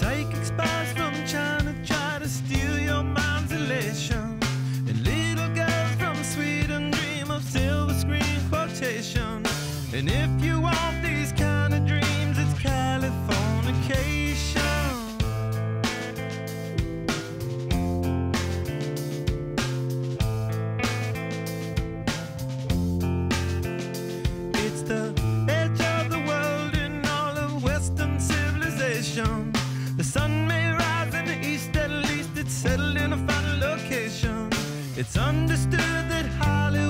Psychic spies from China try to steal your mind's elation. And little girls from Sweden dream of silver screen quotation. And if you want these kind of dreams, it's Californication. It's the edge of the world in all of Western civilization settled in a final location. It's understood that Hollywood.